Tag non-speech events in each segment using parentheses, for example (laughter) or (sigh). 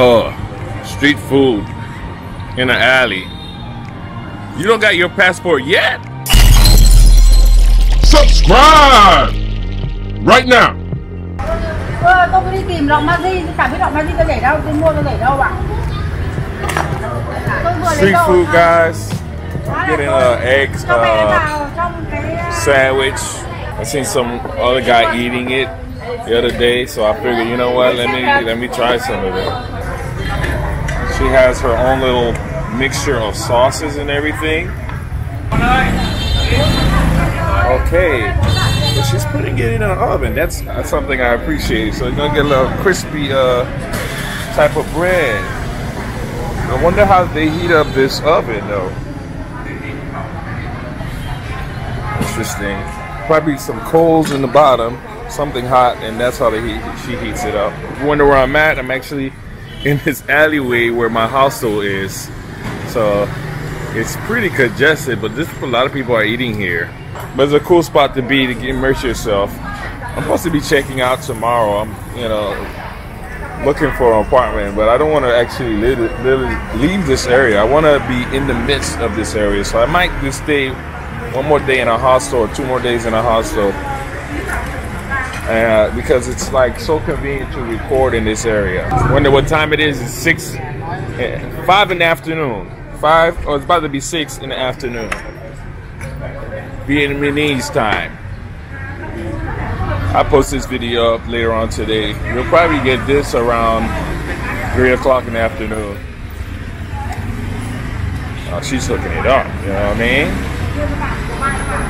Oh, street food in an alley. You don't got your passport yet? Subscribe right now. Ờ, tôi đi tìm lọc Maggi, chả biết lọc Maggi tôi để đâu, tôi mua tôi để đâu ạ? Tôi vừa lấy Street food, guys. Đó là Getting tôi a egg uh, vào uh, sandwich. I seen some other guy eating it the other day, so I figured, you know what? Let me let me try some of it. She has her own little mixture of sauces and everything. Okay, but she's putting it in an oven. That's, something I appreciate. So you're gonna get a little crispy uh, type of bread. I wonder how they heat up this oven though. Interesting. Probably some coals in the bottom, something hot, and that's how they heat, she heats it up. Wonder where I'm at, I'm actually in this alleyway where my hostel is. So it's pretty congested, but this a lot of people are eating here. But it's a cool spot to be to immerse yourself. I'm supposed to be checking out tomorrow. I'm, you know, looking for an apartment, but I don't want to actually live, leave this area. I want to be in the midst of this area, so I might just stay one more day in a hostel or two more days in a hostel. Uh, because it's like so convenient to record in this area. Wonder what time it is? It's six, eh, five in the afternoon. Five, or it's about to be six in the afternoon. Vietnamese time. I'll post this video up later on today. You'll probably get this around three o'clock in the afternoon. Oh, she's hooking it up. You know what I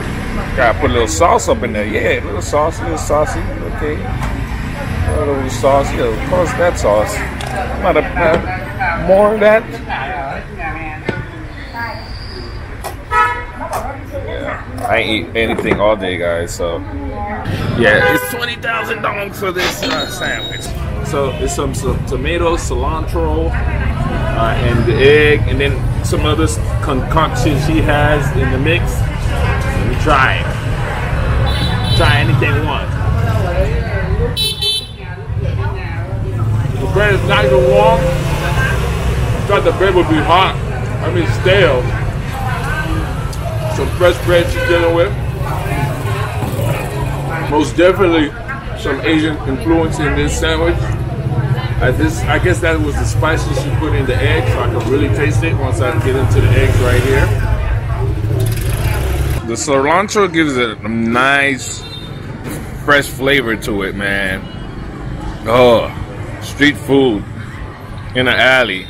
mean? Gotta put a little sauce up in there. Yeah, a little sauce, a little saucy. Okay. A little sauce. Yeah, of course, that sauce. Not a, uh, more of that. Yeah. I ain't eat anything all day, guys. So yeah, it's twenty thousand dollars for this uh, sandwich. So it's some, some tomatoes, cilantro, uh, and the egg, and then some other s- concoction she has in the mix. Try. Try anything once. The bread is not even warm. I thought the bread would be hot. I mean stale. Some fresh bread she's dealing with. Most definitely some Asian influence in this sandwich. I, this, I guess that was the spices she put in the egg, so I can really taste it once I get into the eggs right here. The cilantro gives it a nice, fresh flavor to it, man. Oh, street food in an alley.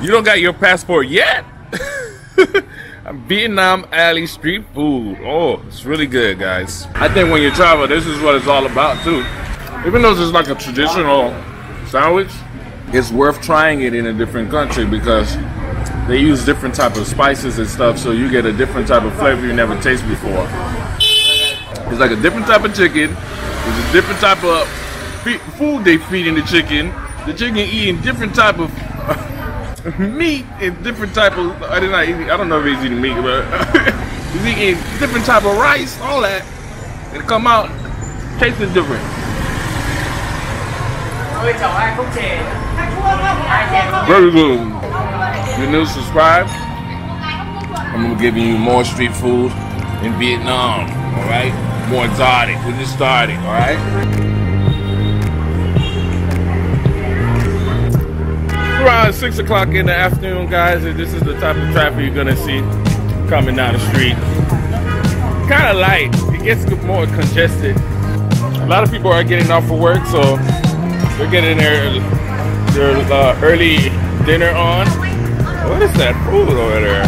You don't got your passport yet? (laughs) Vietnam alley street food. Oh, it's really good, guys. I think when you travel, this is what it's all about too. Even though it's like a traditional sandwich, it's worth trying it in a different country because they use different type of spices and stuff, so you get a different type of flavor you never tasted before. It's like a different type of chicken. It's a different type of fe- food they feed in the chicken. The chicken eating different type of (laughs) meat and different type of I did not eat, I don't know if he's eating meat, but (laughs) he's eating different type of rice, all that. And come out tasting different. Very good. You new subscribe. I'm gonna be giving you more street food in Vietnam. Alright? More exotic. We're just starting, alright? around six o'clock in the afternoon, guys, and this is the type of traffic you're gonna see coming down the street. Kind of light. It gets more congested. A lot of people are getting off of work, so they're getting their their uh, early dinner on. What is that food over there?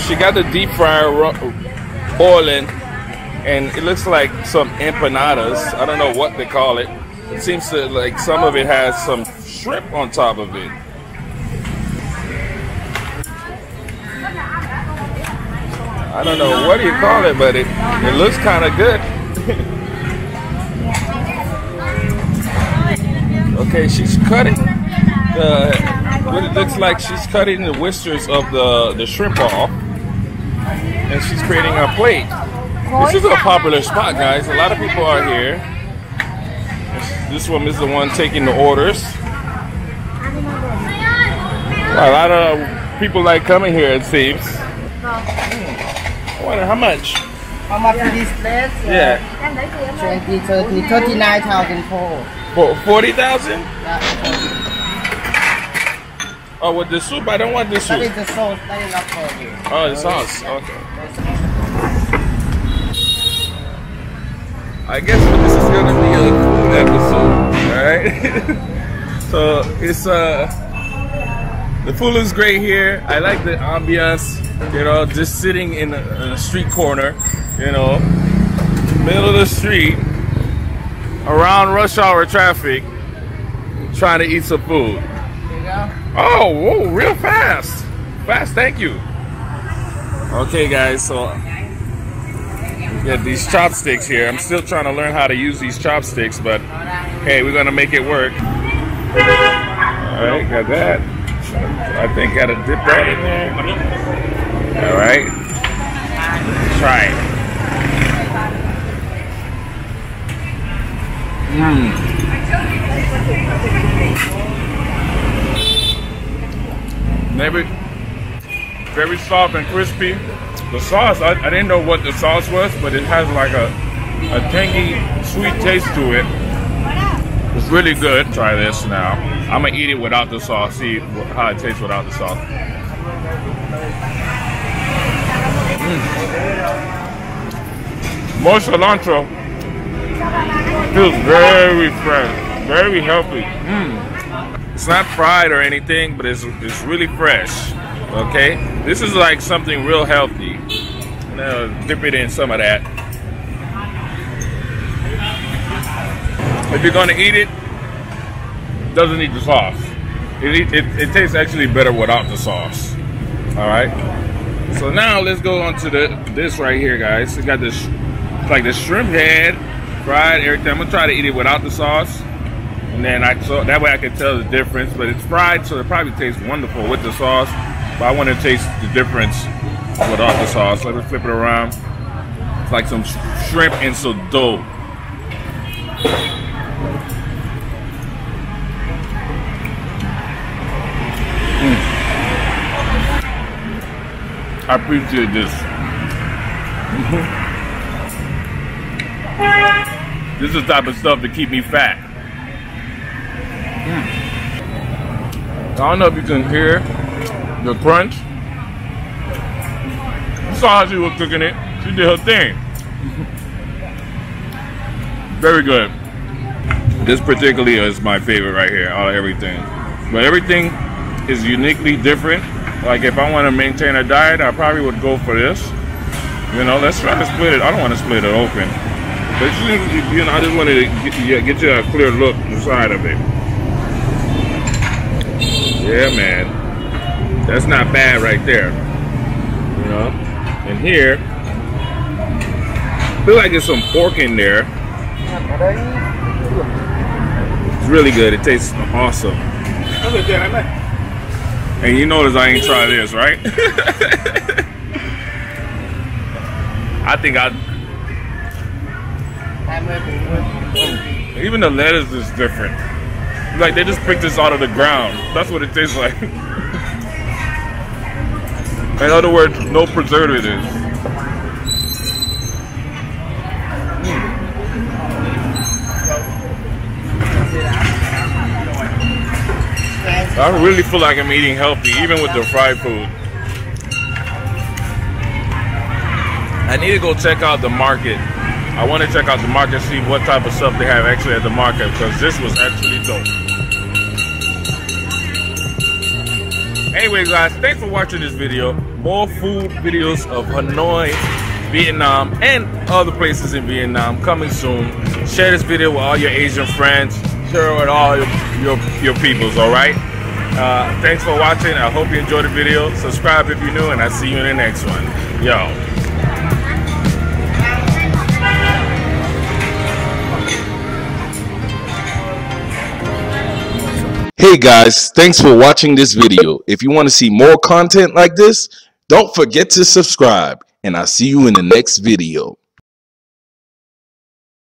She got the deep fryer boiling, and it looks like some empanadas. I don't know what they call it. It seems to like some of it has some shrimp on top of it. I don't know what do you call it, but it it looks kind of good. (laughs) Okay, she's cutting the what it looks like she's cutting the whiskers of the the shrimp off, and she's creating a plate. This is a popular spot, guys. A lot of people are here. This woman is the one taking the orders. A lot of people like coming here, it seems. I wonder how much. How much for this plate? Yeah, 20, 30, 39,000 for. for forty thousand. Yeah, Oh, with the soup, I don't want the that soup. is the sauce, that is not for you. Oh, the sauce. Okay. I guess this is gonna be a food episode, alright? (laughs) so it's uh the food looks great here. I like the ambiance, you know, just sitting in a, a street corner, you know, middle of the street, around rush hour traffic, trying to eat some food. Oh, whoa, real fast. Fast, thank you. Okay, guys, so yeah, these chopsticks here. I'm still trying to learn how to use these chopsticks, but hey, we're gonna make it work. All right, got that. I think gotta dip that in there. All right, try it. Mmm. Very, very soft and crispy. The sauce, I, I didn't know what the sauce was, but it has like a, a tangy, sweet taste to it. It's really good. Try this now. I'm gonna eat it without the sauce. See how it tastes without the sauce. Mm. More cilantro. Feels very fresh, very healthy. Mm. It's not fried or anything, but it's it's really fresh. Okay, this is like something real healthy. Dip it in some of that. If you're gonna eat it, doesn't need the sauce. It, it, it, it tastes actually better without the sauce. All right. So now let's go on to the this right here, guys. It got this like the shrimp head, fried everything. I'm gonna try to eat it without the sauce, and then I so that way I can tell the difference. But it's fried, so it probably tastes wonderful with the sauce. But I want to taste the difference without the sauce. Let me flip it around. It's like some sh- shrimp and some dough. I appreciate this. (laughs) this is the type of stuff to keep me fat. Mm. I don't know if you can hear the crunch. You saw how she was cooking it. She did her thing. Very good. This particularly is my favorite right here out of everything. But everything is uniquely different. Like if I want to maintain a diet, I probably would go for this. You know, let's try to split it. I don't want to split it open. But you, know, I just wanted to get, get you a clear look inside of it. Yeah, man. That's not bad right there. You know? And here, I feel like there's some pork in there. It's really good. It tastes awesome. And you notice I ain't try this, right? (laughs) I think I even the lettuce is different. Like they just picked this out of the ground. That's what it tastes like. (laughs) In other words, no preservatives. I really feel like I'm eating healthy, even with the fried food. I need to go check out the market. I want to check out the market, see what type of stuff they have actually at the market, because this was actually dope. Anyway, guys, thanks for watching this video. More food videos of Hanoi, Vietnam, and other places in Vietnam coming soon. Share this video with all your Asian friends. Share it with all your, your, your peoples, all right? Uh, thanks for watching. I hope you enjoyed the video. Subscribe if you're new, and I'll see you in the next one. Yo. Hey guys, thanks for watching this video. If you want to see more content like this, don't forget to subscribe and I'll see you in the next video.